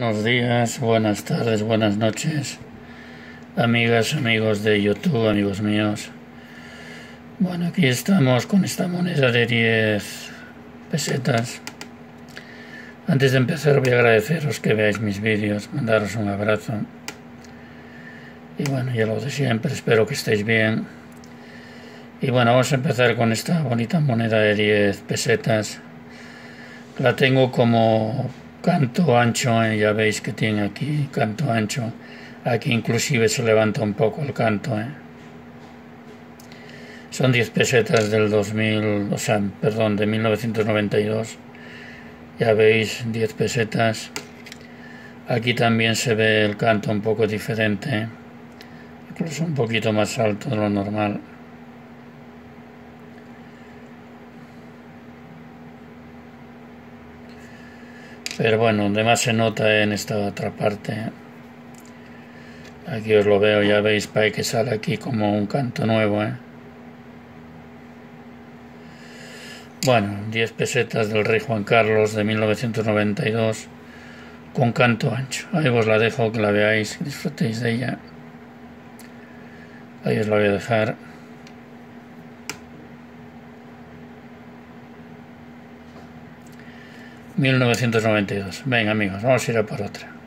Buenos días, buenas tardes, buenas noches, amigas, amigos de YouTube, amigos míos. Bueno, aquí estamos con esta moneda de 10 pesetas. Antes de empezar voy a agradeceros que veáis mis vídeos, mandaros un abrazo. Y bueno, ya lo de siempre, espero que estéis bien. Y bueno, vamos a empezar con esta bonita moneda de 10 pesetas. La tengo como canto ancho, eh, ya veis que tiene aquí canto ancho. Aquí inclusive se levanta un poco el canto. Eh. Son 10 pesetas del 2000, o sea, perdón, de 1992. Ya veis, 10 pesetas. Aquí también se ve el canto un poco diferente, incluso un poquito más alto de lo normal. Pero bueno, donde más se nota en esta otra parte. Aquí os lo veo, ya veis, para que sale aquí como un canto nuevo. ¿eh? Bueno, 10 pesetas del rey Juan Carlos de 1992 con canto ancho. Ahí os la dejo, que la veáis, disfrutéis de ella. Ahí os la voy a dejar. 1992. Venga amigos, vamos a ir a por otra.